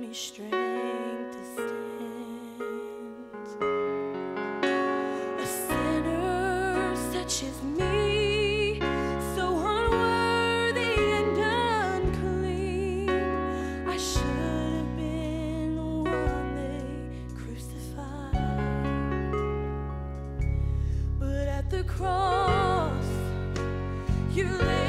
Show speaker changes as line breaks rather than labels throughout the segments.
me strength to stand. A sinner such as me, so unworthy and unclean, I should have been the one they crucified. But at the cross, you laid.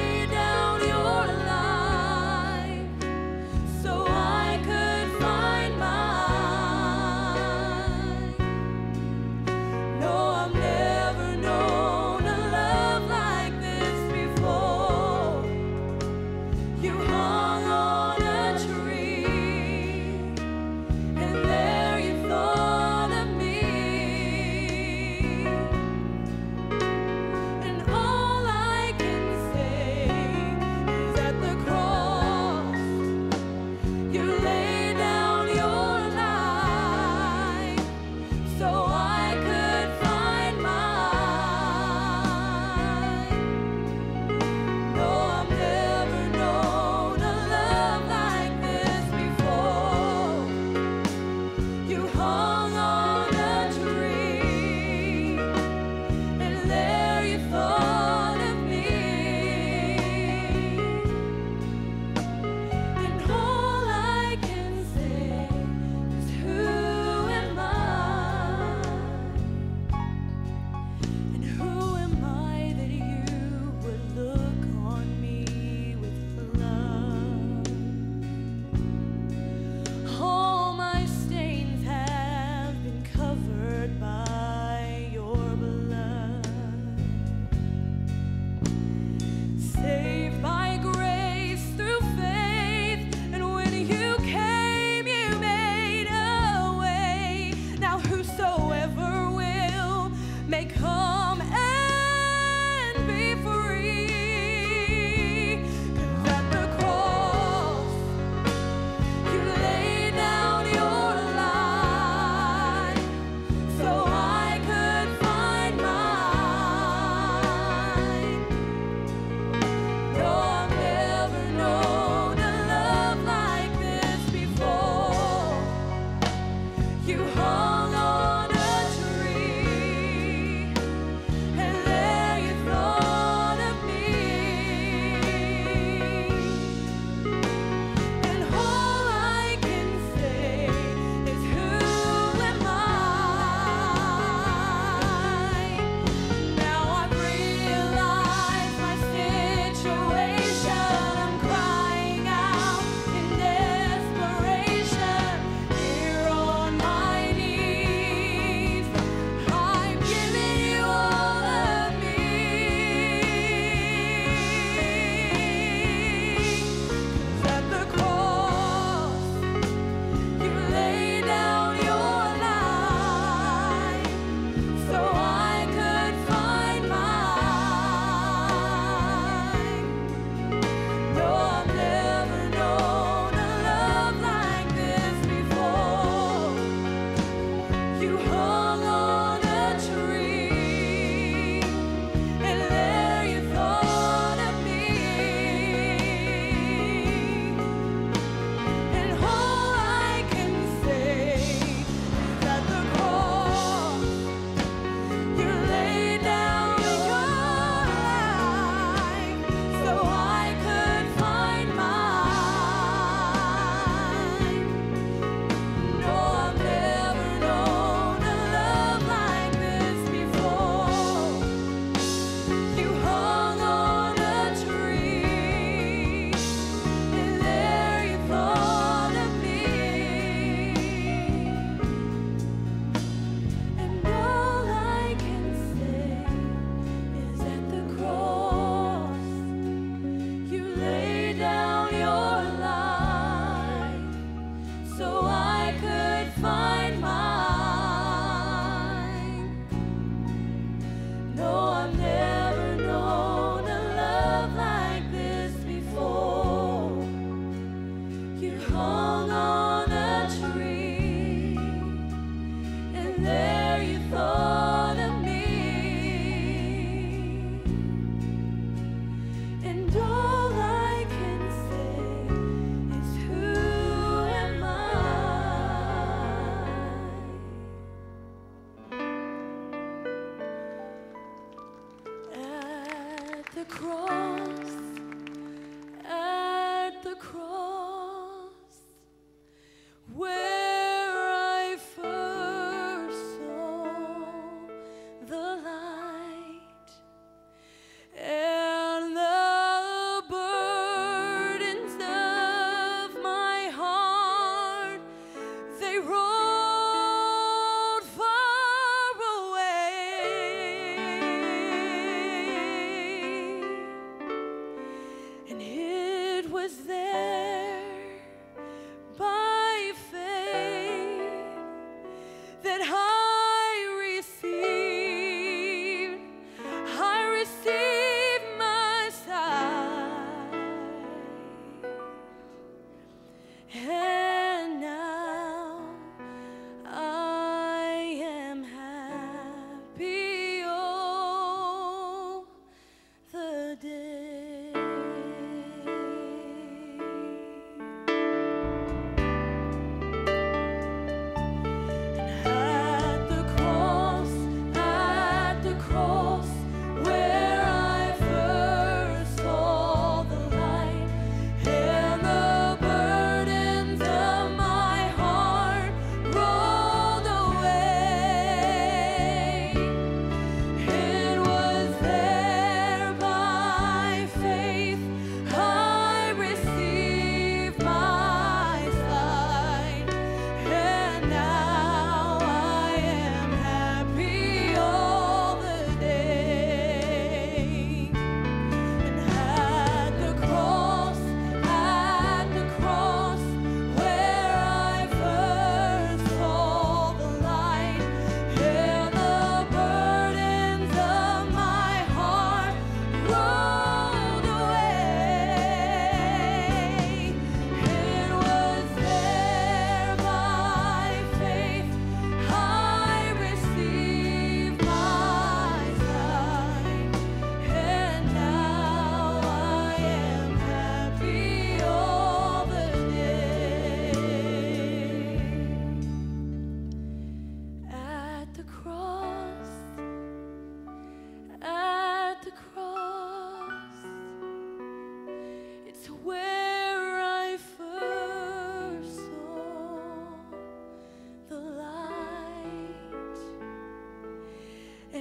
cross.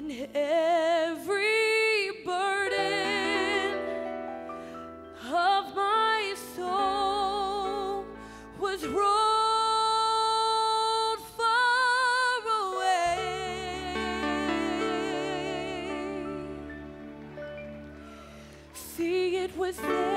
When every burden of my soul was rolled far away. See, it was there